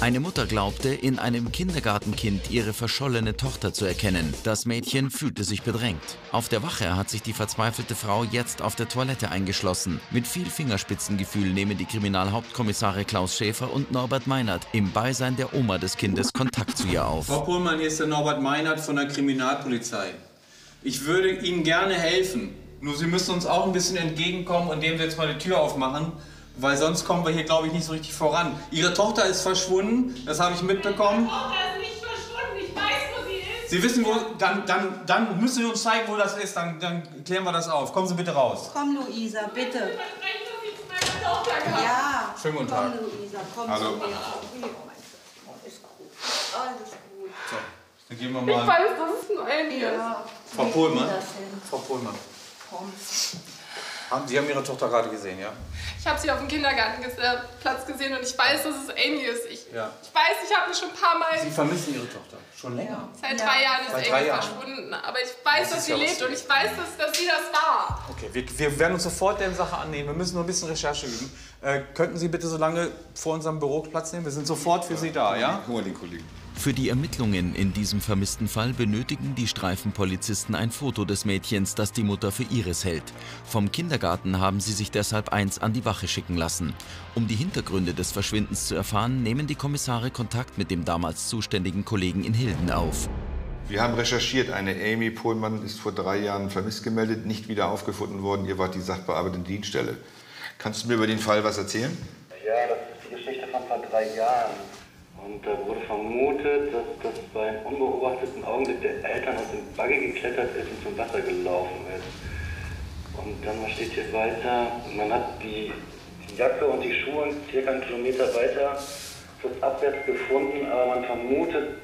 Eine Mutter glaubte, in einem Kindergartenkind ihre verschollene Tochter zu erkennen. Das Mädchen fühlte sich bedrängt. Auf der Wache hat sich die verzweifelte Frau jetzt auf der Toilette eingeschlossen. Mit viel Fingerspitzengefühl nehmen die Kriminalhauptkommissare Klaus Schäfer und Norbert Meinert im Beisein der Oma des Kindes Kontakt zu ihr auf. Frau Pohlmann, hier ist der Norbert Meinert von der Kriminalpolizei. Ich würde Ihnen gerne helfen. Nur Sie müssen uns auch ein bisschen entgegenkommen, indem Sie jetzt mal die Tür aufmachen. Weil sonst kommen wir hier, glaube ich, nicht so richtig voran. Ihre Tochter ist verschwunden, das habe ich mitbekommen. Meine Tochter ist nicht verschwunden, ich weiß, wo sie ist. Sie wissen, wo. Dann, dann, dann müssen Sie uns zeigen, wo das ist. Dann, dann klären wir das auf. Kommen Sie bitte raus. Komm, Luisa, bitte. Versprechen, dass ich zu meiner Tochter kam. Ja. Schönen guten Tag. Komm, Luisa, komm Hallo. zu mir. Oh, mein Gott. Alles gut. Alles gut. So, dann gehen wir Ich mal. weiß, dass es nur Amy ist. Ja. Frau Pohlmann. Frau Pohlmann. Komm. Haben- Sie haben Ihre Tochter gerade gesehen, ja? Ich habe sie auf dem Kindergartenplatz gesehen und ich weiß, dass es Amy ist. Ich, Ja. ich weiß, ich habe mich schon ein paar Mal. Sie vermissen Ihre Tochter. Schon länger. Seit Ja. drei Jahren ist Seit Amy Jahren. verschwunden. Aber ich weiß, Das dass sie ja lebt und ich weiß, dass, dass sie das war. Okay, wir, wir werden uns sofort der Sache annehmen. Wir müssen nur ein bisschen Recherche üben. Äh, könnten Sie bitte so lange vor unserem Büro Platz nehmen? Wir sind sofort für Sie da, ja? Guck mal den Kollegen. Für die Ermittlungen in diesem vermissten Fall benötigen die Streifenpolizisten ein Foto des Mädchens, das die Mutter für Iris hält. Vom Kindergarten haben sie sich deshalb eins an die Wache schicken lassen. Um die Hintergründe des Verschwindens zu erfahren, nehmen die Kommissare Kontakt mit dem damals zuständigen Kollegen in Hilden auf. Wir haben recherchiert. Eine Amy Pohlmann ist vor drei Jahren vermisst gemeldet, nicht wieder aufgefunden worden. Ihr wart die sachbearbeitende Dienststelle. Kannst du mir über den Fall was erzählen? Ja, das ist die Geschichte von vor drei Jahren. Und da wurde vermutet, dass das bei einem unbeobachteten Augenblick der Eltern aus dem Bagge geklettert ist und zum Wasser gelaufen ist. Und dann was steht hier weiter, man hat die Jacke und die Schuhe circa einen Kilometer weiter flussabwärts gefunden, aber man vermutet,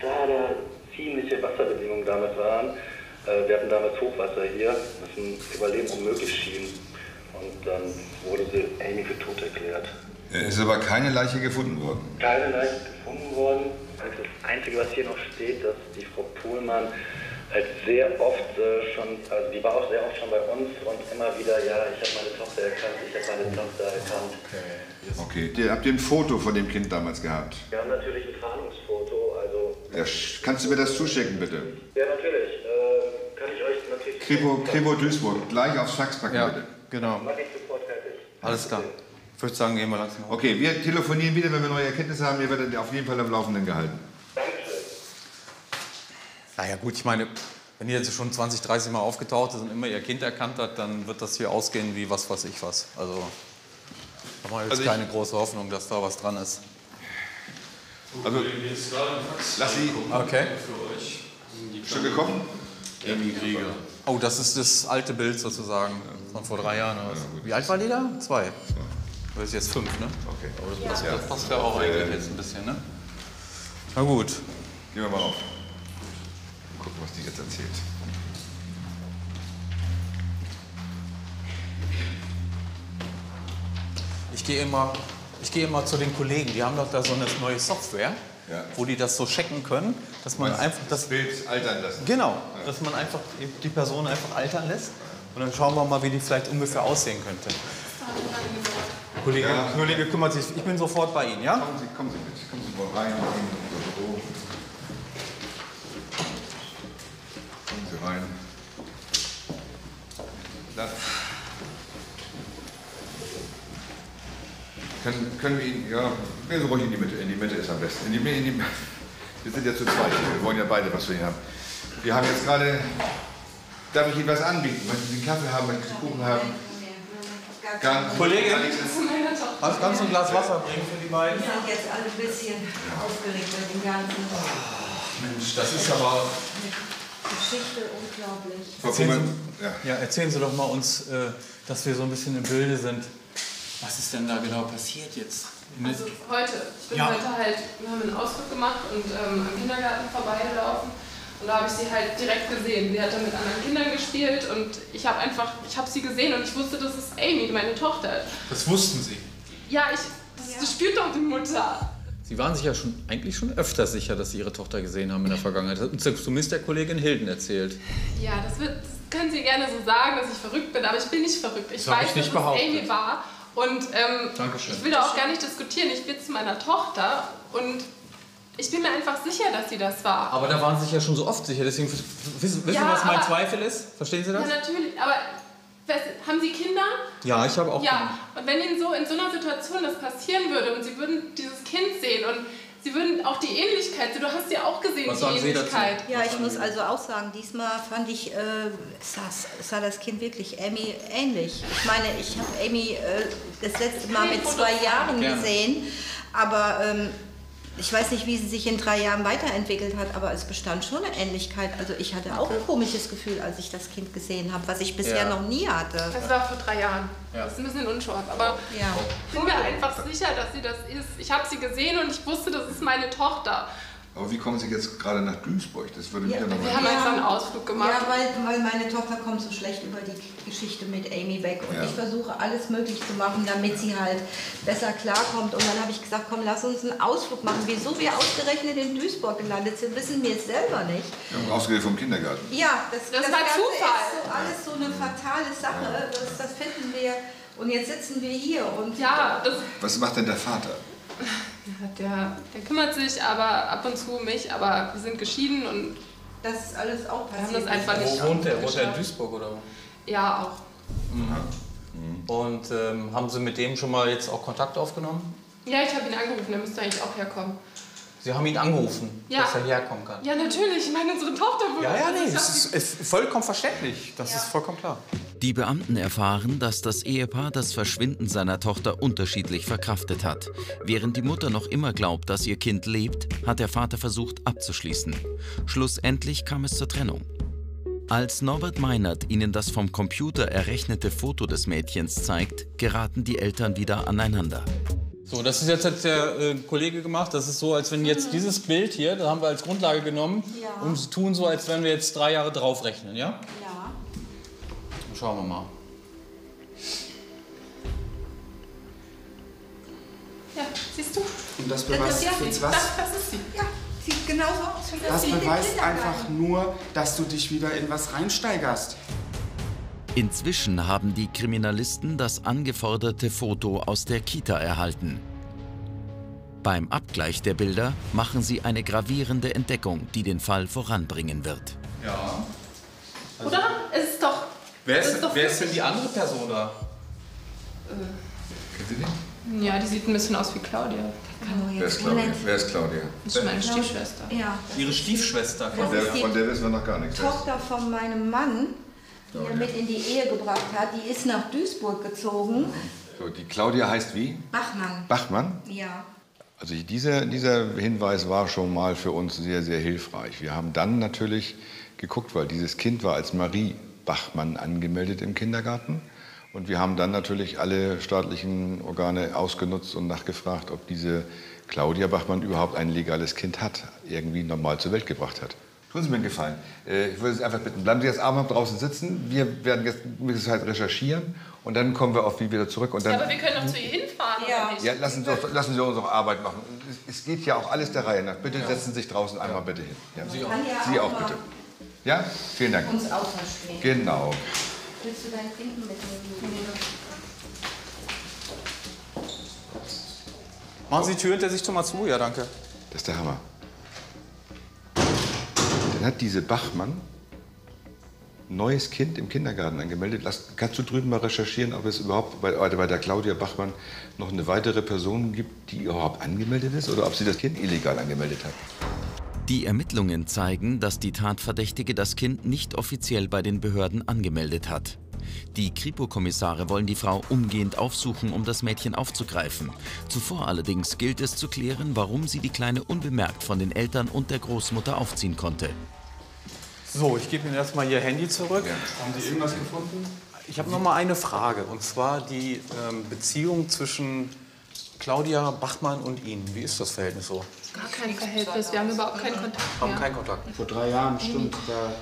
da da ziemliche Wasserbedingungen damals waren, äh, wir hatten damals Hochwasser hier, dass ein Überleben unmöglich schien. Und dann wurde sie Amy für tot erklärt. Es ist aber keine Leiche gefunden worden. Keine Leiche gefunden worden. Also das Einzige, was hier noch steht, dass die Frau Pohlmann halt sehr oft äh, schon, also die war auch sehr oft schon bei uns und immer wieder, ja, ich habe meine Tochter erkannt, ich habe meine Tochter erkannt. Okay. Ihr habt ihr ein Foto von dem Kind damals gehabt? Wir haben natürlich ein Fahndungsfoto, also, Ja, kannst du mir das zuschicken, bitte? ja, natürlich, äh, kann ich euch natürlich. Kribo, Kribo Duisburg, gleich aufs Fax packen, bitte. genau. Mach ich sofort fertig. Alles klar. Ich würde sagen, gehen wir langsam hoch. Okay, wir telefonieren wieder, wenn wir neue Erkenntnisse haben. Ihr werdet auf jeden Fall am Laufenden gehalten. Dankeschön. Naja gut, ich meine, wenn die jetzt schon 20, 30 Mal aufgetaucht ist und immer ihr Kind erkannt hat, dann wird das hier ausgehen wie was weiß ich was. Also da haben wir jetzt Also ich- keine große Hoffnung, dass da was dran ist. Also, lass sie Okay. schon gekommen? Krieger. Oh, das ist das alte Bild sozusagen von vor drei Jahren. Wie alt war die da? Zwei. Du bist jetzt fünf, ne? Okay. Das, das passt ja auch eigentlich jetzt ein bisschen, ne? Na gut. Gehen wir mal auf. Gucken, was die jetzt erzählt. Ich gehe immer, ich gehe immer zu den Kollegen. Die haben doch da so eine neue Software, Ja. wo die das so checken können, dass man einfach das Bild altern lassen. Genau, dass man einfach die Person einfach altern lässt. Und dann schauen wir mal, wie die vielleicht ungefähr aussehen könnte. Kollege, Ja. Kollege kümmert sich. Ich bin sofort bei Ihnen, ja? Kommen Sie, kommen Sie mit. Kommen Sie mal rein in unser Büro. Kommen Sie rein. Das können, können wir Ihnen, ja, gehen Sie ruhig in die Mitte. In die Mitte ist am besten. In die, in die, wir sind ja zu zweit hier. Wir wollen ja beide was für ihn haben. Wir haben jetzt gerade, darf ich Ihnen was anbieten? Möchten Sie einen Kaffee haben? Möchten Sie Kuchen haben? Ganz, kannst du ein Glas Wasser bringen für die beiden? Wir sind jetzt alle ein bisschen aufgeregt bei dem ganzen Mensch, das ist aber... Geschichte unglaublich. Erzählen ja. Ja, erzählen Sie doch mal uns, äh, dass wir so ein bisschen im Bilde sind. Was ist denn da genau passiert jetzt? Also heute. Ich bin Ja. heute halt, wir haben einen Ausflug gemacht und ähm, am Kindergarten vorbeigelaufen. Und da habe ich sie halt direkt gesehen. Sie hat dann mit anderen Kindern gespielt und ich habe einfach, ich habe sie gesehen und ich wusste, das ist Amy, meine Tochter. Das wussten Sie. Ja, ich, das, das spürt doch die Mutter. Sie waren sich ja schon, eigentlich schon öfter sicher, dass Sie Ihre Tochter gesehen haben in der Vergangenheit. Das hat uns zumindest der Kollegin Hilden erzählt. Ja, das, wird, das können Sie gerne so sagen, dass ich verrückt bin, aber ich bin nicht verrückt. Ich Das weiß, ich nicht dass behauptet. es Amy war Und ähm, Dankeschön. ich will da auch gar nicht diskutieren. Ich bin zu meiner Tochter und ich bin mir einfach sicher, dass sie das war. Aber da waren Sie sich ja schon so oft sicher, deswegen wissen, wissen Ja, Sie, was mein aber- Zweifel ist? Verstehen Sie Ja, das? natürlich. Aber haben Sie Kinder? Ja, ich habe auch Ja. Und wenn Ihnen so in so einer Situation das passieren würde und Sie würden dieses Kind sehen und Sie würden auch die Ähnlichkeit, du hast ja auch gesehen, Was die sagen Sie dazu? Ähnlichkeit. Ja, ich muss also auch sagen, diesmal fand ich, äh, sah, sah das Kind wirklich Amy ähnlich. Ich meine, ich habe Amy äh, das letzte Mal mit zwei Jahren gesehen, aber ähm, ich weiß nicht, wie sie sich in drei Jahren weiterentwickelt hat, aber es bestand schon eine Ähnlichkeit. Also ich hatte auch ein komisches Gefühl, als ich das Kind gesehen habe, was ich bisher Ja. noch nie hatte. Das war vor drei Jahren. Ja. Das ist ein bisschen unscharf, aber Ja. ich bin mir einfach sicher, dass sie das ist. Ich habe sie gesehen und ich wusste, das ist meine Tochter. Aber wie kommen Sie jetzt gerade nach Duisburg? Das würde mich Ja, ja, noch Wir haben einfach einen Ausflug gemacht. Ja, weil, weil meine Tochter kommt so schlecht über die Geschichte mit Amy weg. Und Ja. ich versuche alles möglich zu machen, damit sie halt besser klarkommt. Und dann habe ich gesagt, komm, lass uns einen Ausflug machen. Wieso wir ausgerechnet in Duisburg gelandet sind, wissen wir jetzt selber nicht. Wir haben ausgewählt vom Kindergarten. Ja, das, Das war Ganze Zufall. ist so alles so eine fatale Sache. Das, das finden wir. Und jetzt sitzen wir hier und Ja, das, Was macht denn der Vater? Der, der kümmert sich aber ab und zu um mich, aber wir sind geschieden und das ist alles auch wir haben passiert. das einfach nicht. Wo wohnt der? Wohnt er in. Duisburg oder wo? Ja, auch. Und ähm, haben Sie mit dem schon mal jetzt auch Kontakt aufgenommen? Ja, ich habe ihn angerufen, der müsste eigentlich auch herkommen. Sie haben ihn angerufen, Ja. dass er herkommen kann. Ja, natürlich. Ich meine, unsere Tochter wurde. Ja, ja, nee, es ist, ist vollkommen verständlich. Das Ja. ist vollkommen klar. Die Beamten erfahren, dass das Ehepaar das Verschwinden seiner Tochter unterschiedlich verkraftet hat. Während die Mutter noch immer glaubt, dass ihr Kind lebt, hat der Vater versucht abzuschließen. Schlussendlich kam es zur Trennung. Als Norbert Meinert ihnen das vom Computer errechnete Foto des Mädchens zeigt, geraten die Eltern wieder aneinander. So, das ist jetzt hat der äh, Kollege gemacht. Das ist so, als wenn jetzt dieses Bild hier, das haben wir als Grundlage genommen Ja. und tun so, als wenn wir jetzt drei Jahre draufrechnen, ja? Ja. Schauen wir mal. Ja, siehst du? Und das Das beweist ist ja jetzt Das, was? das ist sie. Ja, sieht genauso aus wie das Das beweist einfach nur, dass du dich wieder in was reinsteigerst. Inzwischen haben die Kriminalisten das angeforderte Foto aus der Kita erhalten. Beim Abgleich der Bilder machen sie eine gravierende Entdeckung, die den Fall voranbringen wird. Ja. Oder? Es ist doch. Wer es ist, doch wer ist denn die andere Person da? Kennen Sie den? Ja, die sieht ein bisschen aus wie Claudia. Wer ist Claudia? Wer ist Claudia? Das ist meine Stiefschwester. Ja, Ihre Stiefschwester. Von der, ist die von der wissen wir noch gar nichts. Tochter von meinem Mann, die er mit in die Ehe gebracht hat, die ist nach Duisburg gezogen. So, die Claudia heißt wie? Bachmann. Bachmann? Ja. Also dieser, dieser Hinweis war schon mal für uns sehr, sehr hilfreich. Wir haben dann natürlich geguckt, weil dieses Kind war als Marie Bachmann angemeldet im Kindergarten. Und wir haben dann natürlich alle staatlichen Organe ausgenutzt und nachgefragt, ob diese Claudia Bachmann überhaupt ein legales Kind hat, irgendwie normal zur Welt gebracht hat. Tun Sie mir einen Gefallen. Äh, Ich würde Sie einfach bitten, bleiben Sie jetzt abends draußen sitzen. Wir werden jetzt eine Zeit recherchieren und dann kommen wir auf Sie wieder zurück. Und dann Ja, aber wir können doch zu ihr hinfahren, Ja. oder nicht? ja, lassen Sie, uns, lassen Sie unsere Arbeit machen. Es, es geht ja auch alles der Reihe nach. Bitte setzen Sie sich draußen einmal bitte hin. Ja. Sie ja Sie auch auch bitte. Ja, vielen Dank. uns auferstehen. Genau. Willst du dein Trinken mitnehmen? Machen Sie die Tür hinter sich schon mal zu? Ja, danke. Das ist der Hammer. Dann hat diese Bachmann ein neues Kind im Kindergarten angemeldet. Lass, kannst du drüben mal recherchieren, ob es überhaupt bei, bei der Claudia Bachmann noch eine weitere Person gibt, die überhaupt angemeldet ist oder ob sie das Kind illegal angemeldet hat? Die Ermittlungen zeigen, dass die Tatverdächtige das Kind nicht offiziell bei den Behörden angemeldet hat. Die Kripo-Kommissare wollen die Frau umgehend aufsuchen, um das Mädchen aufzugreifen. Zuvor allerdings gilt es zu klären, warum sie die Kleine unbemerkt von den Eltern und der Großmutter aufziehen konnte. So, ich gebe Ihnen erstmal Ihr Handy zurück. Haben Sie irgendwas gefunden? Ich habe noch mal eine Frage, und zwar die ähm, Beziehung zwischen Claudia Bachmann und Ihnen. Wie ist das Verhältnis so? Gar kein Verhältnis. Wir haben überhaupt keinen Kontakt Haben mehr. keinen Kontakt. Vor drei Jahren, stimmt. Da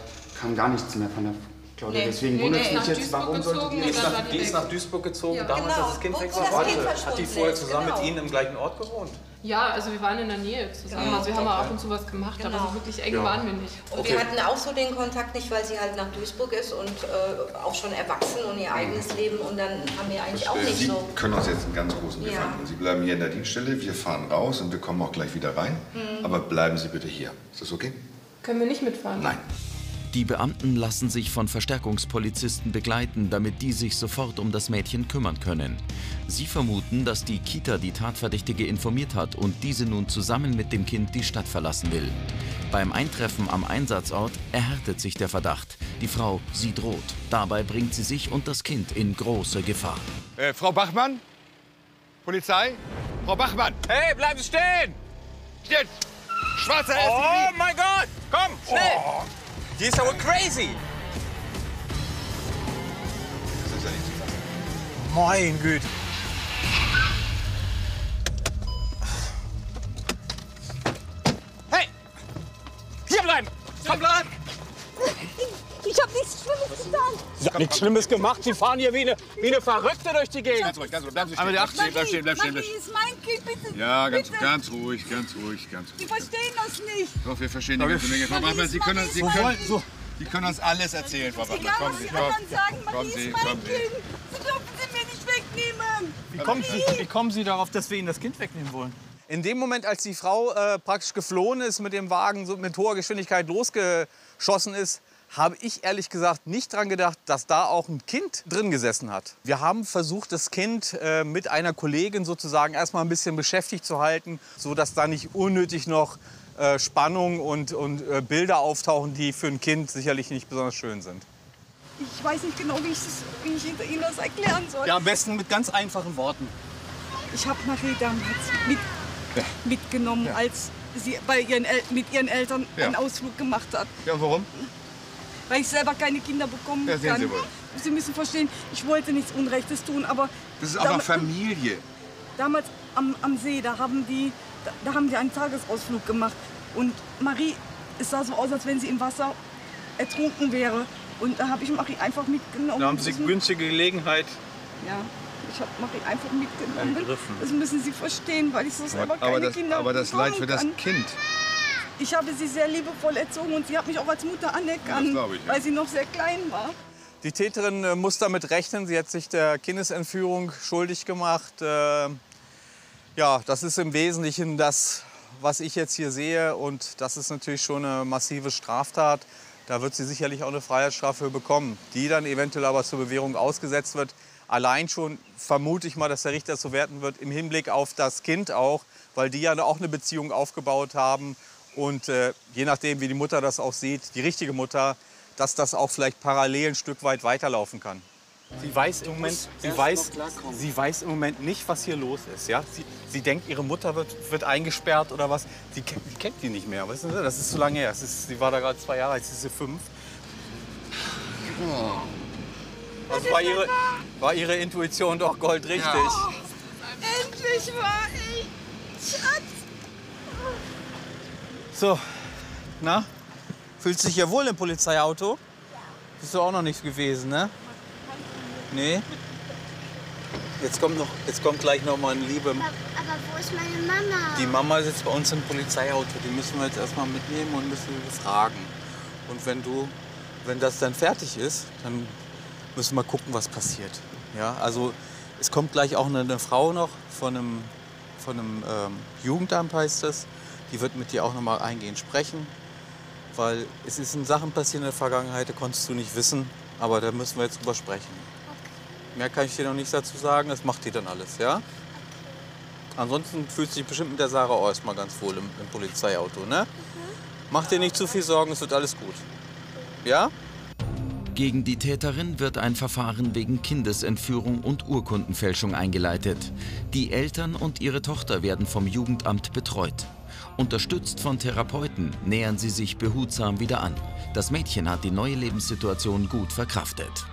kam gar nichts mehr von der Claudia, Nee. deswegen Nee, wundert nee, es mich nach jetzt, warum ihr und jetzt nach... Die ist nach Duisburg gezogen, damals, genau. als das Kind weg war. hat die vorher zusammen genau. mit Ihnen im gleichen Ort gewohnt? Ja, also wir waren in der Nähe zusammen. Genau. Also wir haben auch ab und zu was gemacht, aber Genau. so wirklich eng waren wir nicht. Und wir hatten auch so den Kontakt nicht, weil sie halt nach Duisburg ist und äh, auch schon erwachsen und ihr eigenes Leben und dann haben wir eigentlich auch nicht Sie so. können uns jetzt einen ganz großen Ja. Gefallen tun. Sie bleiben hier in der Dienststelle, wir fahren raus und wir kommen auch gleich wieder rein. Mhm. Aber bleiben Sie bitte hier. Ist das okay? Können wir nicht mitfahren? Nein. Die Beamten lassen sich von Verstärkungspolizisten begleiten, damit die sich sofort um das Mädchen kümmern können. Sie vermuten, dass die Kita die Tatverdächtige informiert hat und diese nun zusammen mit dem Kind die Stadt verlassen will. Beim Eintreffen am Einsatzort erhärtet sich der Verdacht. Die Frau, sie droht. Dabei bringt sie sich und das Kind in große Gefahr. Äh, Frau Bachmann? Polizei? Frau Bachmann! Hey, bleiben Sie stehen! Jetzt! Schwarzer Oh SUV! mein Gott! Komm, schnell! Die ist aber crazy! Das ist ja nicht zu fassen. Mein Güte! Hey! Hier bleiben! Komm, bleib! Ich habe nichts Schlimmes getan. Sie hat nichts Schlimmes gemacht. Sie fahren hier wie eine, wie eine Verrückte durch die Gegend. Ganz ruhig, ganz ruhig. Bleiben Sie stehen. Bleib stehen, bleib stehen, bleib stehen. Bleib stehen. ist mein Kind, bitte. Ja, ganz, bitte. ganz ruhig, ganz ruhig, ganz Sie ruhig. verstehen das nicht. Doch, wir verstehen die ganze Menge. Frau Bachmann, Sie können, uns- Sie, können, Sie können uns alles erzählen, Frau Bachmann. Egal, Kommen was Sie, die anderen sagen, Marie kommen Sie, ist mein Kind. Sie. Sie dürfen sie mir nicht wegnehmen. Wie kommen, Sie, wie kommen Sie darauf, dass wir Ihnen das Kind wegnehmen wollen? In dem Moment, als die Frau äh, praktisch geflohen ist, mit dem Wagen so mit hoher Geschwindigkeit losgeschossen ist, habe ich ehrlich gesagt nicht dran gedacht, dass da auch ein Kind drin gesessen hat. Wir haben versucht, das Kind äh, mit einer Kollegin sozusagen erstmal ein bisschen beschäftigt zu halten, sodass da nicht unnötig noch äh, Spannung und, und äh, Bilder auftauchen, die für ein Kind sicherlich nicht besonders schön sind. Ich weiß nicht genau, wie ich, das, wie ich Ihnen das erklären soll. Ja, am besten mit ganz einfachen Worten. Ich habe Marie damals mit, mitgenommen, als sie bei ihren El mit ihren Eltern Ja. einen Ausflug gemacht hat. Ja, warum? Weil ich selber keine Kinder bekommen Ja, sehen kann. Sie wohl. Sie müssen verstehen, ich wollte nichts Unrechtes tun, aber Das ist aber Familie. damals am, am See, da haben, die, da, da haben die einen Tagesausflug gemacht. Und Marie, es sah so aus, als wenn sie im Wasser ertrunken wäre. Und da habe ich Marie einfach mitgenommen. Da haben Sie Das günstige Gelegenheit. Ja, ich habe Marie einfach mitgenommen. Ergriffen. Das müssen Sie verstehen, weil ich so selber Aber, keine das, Kinder aber das Leid für das kann. Kind. Ich habe sie sehr liebevoll erzogen und sie hat mich auch als Mutter Ja, anerkannt, glaub ich, ja. weil sie noch sehr klein war. Die Täterin äh, muss damit rechnen. Sie hat sich der Kindesentführung schuldig gemacht. Äh, ja, das ist im Wesentlichen das, was ich jetzt hier sehe. Und das ist natürlich schon eine massive Straftat. Da wird sie sicherlich auch eine Freiheitsstrafe bekommen, die dann eventuell aber zur Bewährung ausgesetzt wird. Allein schon vermute ich mal, dass der Richter so werten wird im Hinblick auf das Kind auch, weil die ja auch eine Beziehung aufgebaut haben. Und äh, je nachdem, wie die Mutter das auch sieht, die richtige Mutter, dass das auch vielleicht parallel ein Stück weit weiterlaufen kann. Sie weiß im Moment, sie weiß, sie weiß im Moment nicht, was hier los ist. Ja? Sie, sie denkt, ihre Mutter wird, wird eingesperrt oder was. Sie, kennt- sie kennt die nicht mehr. Wissen Sie? Das ist zu lange her. Das ist, sie war da gerade zwei Jahre alt, jetzt ist sie fünf. Also war ihre, war ihre Intuition doch goldrichtig. Endlich war ich. Schatz. So, na? Fühlst du dich ja wohl im Polizeiauto? Bist du auch noch nicht gewesen, ne? Nee? Jetzt kommt, noch, jetzt kommt gleich noch mal ein Liebe. Aber, aber wo ist meine Mama? Die Mama sitzt bei uns im Polizeiauto. Die müssen wir jetzt erstmal mitnehmen und müssen wir befragen. Und wenn du, wenn das dann fertig ist, dann müssen wir gucken, was passiert. Ja, also es kommt gleich auch eine, eine Frau noch von einem, von einem ähm, Jugendamt heißt das. Die wird mit dir auch noch mal eingehend sprechen, weil es ist in Sachen passiert in der Vergangenheit, da konntest du nicht wissen, aber da müssen wir jetzt drüber sprechen. Mehr kann ich dir noch nicht dazu sagen, das macht die dann alles, ja? Ansonsten fühlst du dich bestimmt mit der Sarah auch erstmal ganz wohl im, im Polizeiauto, ne? Mach dir nicht zu viel Sorgen, es wird alles gut. Ja? Gegen die Täterin wird ein Verfahren wegen Kindesentführung und Urkundenfälschung eingeleitet. Die Eltern und ihre Tochter werden vom Jugendamt betreut. Unterstützt von Therapeuten nähern sie sich behutsam wieder an. Das Mädchen hat die neue Lebenssituation gut verkraftet.